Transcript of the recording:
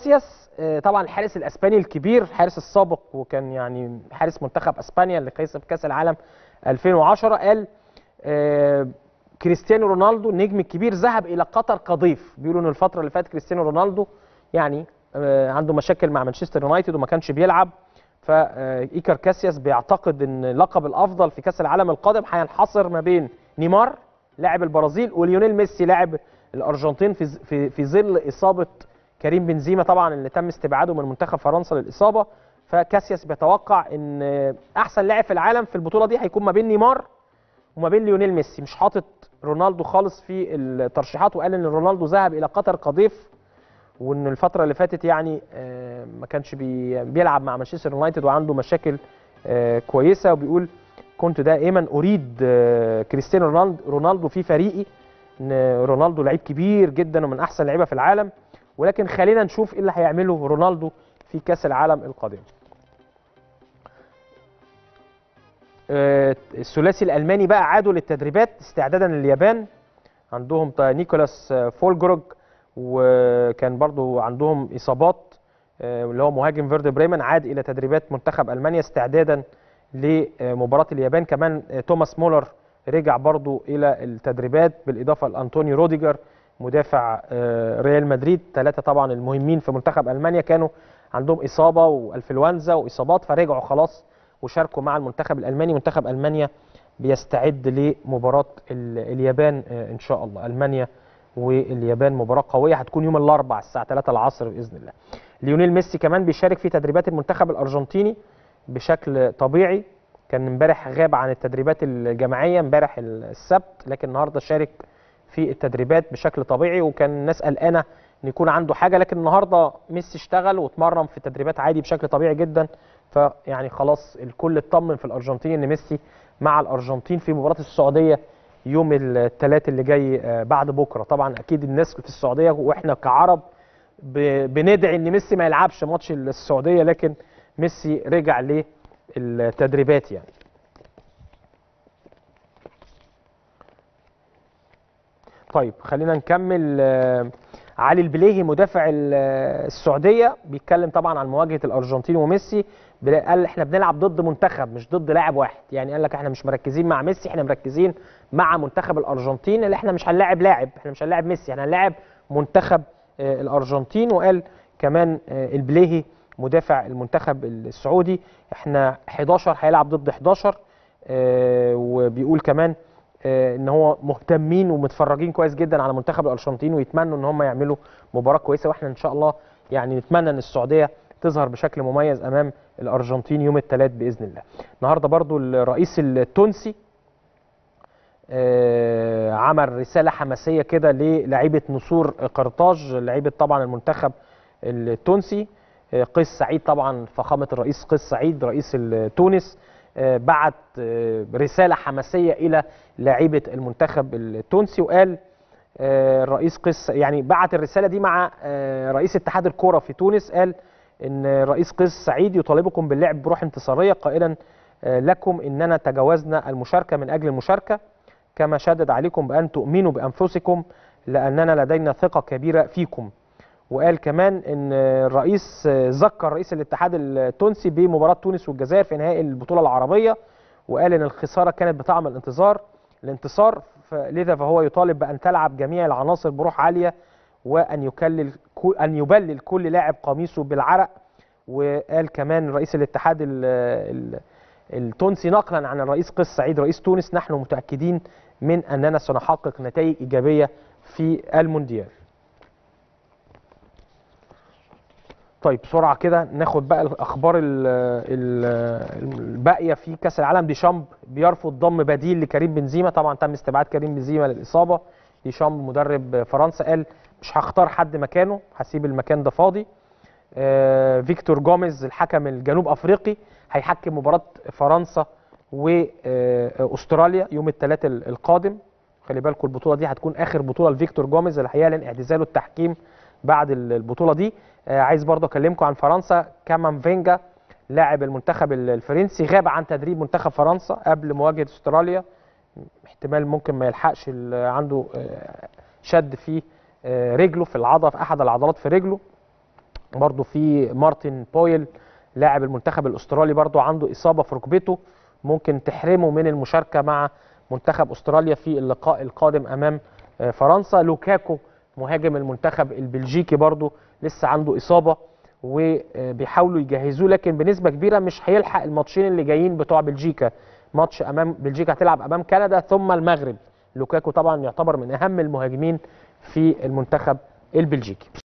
كاسياس آه، طبعا الحارس الأسباني الكبير الحارس السابق وكان يعني حارس منتخب أسبانيا اللي كسب كاس العالم 2010 قال آه، كريستيانو رونالدو النجم الكبير ذهب إلى قطر كضيف. بيقولوا إن الفترة اللي فاتت كريستيانو رونالدو يعني آه، عنده مشاكل مع مانشستر يونايتد وما كانش بيلعب. فايكر كاسياس بيعتقد إن اللقب الأفضل في كأس العالم القادم هينحصر ما بين نيمار لاعب البرازيل وليونيل ميسي لاعب الأرجنتين في في ظل إصابة كريم بنزيما طبعا اللي تم استبعاده من منتخب فرنسا للإصابة فكاسياس بيتوقع إن أحسن لاعب في العالم في البطولة دي هيكون ما بين نيمار وما بين ليونيل ميسي. مش حاطط رونالدو خالص في الترشيحات وقال إن رونالدو ذهب إلى قطر كضيف وإن الفترة اللي فاتت يعني آه، ما كانش بي بيلعب مع مانشستر يونايتد وعنده مشاكل آه، كويسة. وبيقول كنت دائما أريد آه، كريستيانو رونالدو في فريقي إن رونالدو لعيب كبير جدا ومن أحسن اللعيبه في العالم. ولكن خلينا نشوف إيه اللي هيعمله رونالدو في كأس العالم القادم. آه، الثلاثي الألماني بقى عادوا للتدريبات استعدادا لليابان. عندهم نيكولاس آه، فولجروج وكان برضو عندهم إصابات آه، اللي هو مهاجم فيردر بريمن عاد إلى تدريبات منتخب ألمانيا استعدادا لمباراة اليابان. كمان توماس مولر رجع برضو إلى التدريبات بالإضافة لأنطونيو روديجر. مدافع آه، ريال مدريد. ثلاثة طبعا المهمين في منتخب ألمانيا كانوا عندهم إصابة والانفلونزا وإصابات فرجعوا خلاص وشاركوا مع المنتخب الألماني. منتخب ألمانيا بيستعد لمباراة ال- اليابان آه، إن شاء الله. ألمانيا واليابان مباراة قوية هتكون يوم الاربعاء الساعة 3 العصر بإذن الله. ليونيل ميسي كمان بيشارك في تدريبات المنتخب الأرجنتيني بشكل طبيعي. كان امبارح غاب عن التدريبات الجماعية امبارح السبت لكن النهارده شارك في التدريبات بشكل طبيعي. وكان الناس قلقانة إن يكون عنده حاجة لكن النهارده ميسي اشتغل واتمرن في التدريبات عادي بشكل طبيعي جدا. فيعني خلاص الكل اطمن في الأرجنتين إن ميسي مع الأرجنتين في مباراة السعودية يوم الثلاث اللي جاي آه، بعد بكرة. طبعا أكيد الناس في السعودية وإحنا كعرب بندعي إن ميسي ما يلعبش ماتش السعودية لكن ميسي رجع للتدريبات يعني. طيب خلينا نكمل. آه، علي البليهي مدافع آه، السعودية بيتكلم طبعا عن مواجهة الأرجنتين وميسي. قال إحنا بنلعب ضد منتخب مش ضد لاعب واحد. يعني قال لك إحنا مش مركزين مع ميسي إحنا مركزين مع منتخب الأرجنتين اللي إحنا مش هنلاعب لاعب إحنا مش هنلاعب ميسي إحنا هنلاعب منتخب آه، الأرجنتين. وقال كمان البليهي مدافع المنتخب السعودي إحنا 11 هيلعب ضد 11 آه، وبيقول كمان إن هو مهتمين ومتفرجين كويس جدا على منتخب الأرجنتين ويتمنوا إن هم يعملوا مباراة كويسة. وإحنا إن شاء الله يعني نتمنى إن السعودية تظهر بشكل مميز أمام الأرجنتين يوم الثلاث بإذن الله. النهارده برضو الرئيس التونسي آه، عمل رسالة حماسية كده للاعيبة نسور قرطاج لعيبه طبعا المنتخب التونسي. آه، قيس سعيد طبعا فخامة الرئيس قيس سعيد رئيس تونس آه، بعت آه، رسالة حماسية إلى لاعيبة المنتخب التونسي وقال آه، الرئيس قيس يعني بعت الرسالة دي مع آه، رئيس اتحاد الكره في تونس قال إن الرئيس قيس سعيد يطالبكم باللعب بروح انتصارية قائلا آه، لكم إننا تجاوزنا المشاركة من أجل المشاركة كما شدد عليكم بأن تؤمنوا بأنفسكم لأننا لدينا ثقة كبيرة فيكم. وقال كمان إن الرئيس ذكر رئيس الاتحاد التونسي بمباراة تونس والجزائر في نهائي البطولة العربية وقال إن الخسارة كانت بطعم الانتظار الانتصار لذا فهو يطالب بأن تلعب جميع العناصر بروح عالية وأن يكلل أن يبلل كل لاعب قميصه بالعرق. وقال كمان رئيس الاتحاد ال ال التونسي نقلا عن الرئيس قيس سعيد رئيس تونس نحن متأكدين من أننا سنحقق نتائج إيجابية في المونديال. طيب بسرعة كده ناخد بقى الأخبار ال- ال- الباقية في كأس العالم. ديشامب بيرفض ضم بديل لكريم بنزيما. طبعا تم استبعاد كريم بنزيما للإصابة. ديشامب مدرب فرنسا قال مش هختار حد مكانه هسيب المكان ده فاضي. آه، فيكتور جوميز الحكم الجنوب أفريقي هيحكم مباراة فرنسا واستراليا يوم الثلاث القادم. خلي بالكم البطولة دي هتكون آخر بطولة لفيكتور جوميز اللي هيعلن اعتزاله التحكيم بعد ال- البطولة دي. آه، عايز برضه أكلمكم عن فرنسا. كامافينجا لاعب المنتخب ال- الفرنسي غاب عن تدريب منتخب فرنسا قبل مواجهة أستراليا. احتمال ممكن ما يلحقش عنده آه، شد في آه، رجله في العضله في أحد العضلات في رجله. برضو في مارتن بويل لاعب المنتخب الأسترالي برضو عنده إصابة في ركبته. ممكن تحرمه من المشاركة مع منتخب أستراليا في اللقاء القادم أمام فرنسا. لوكاكو مهاجم المنتخب البلجيكي برضو لسه عنده إصابة وبيحاولوا يجهزوه لكن بنسبة كبيرة مش هيلحق الماتشين اللي جايين بتوع بلجيكا. ماتش أمام بلجيكا هتلعب أمام كندا ثم المغرب. لوكاكو طبعا يعتبر من أهم المهاجمين في المنتخب البلجيكي.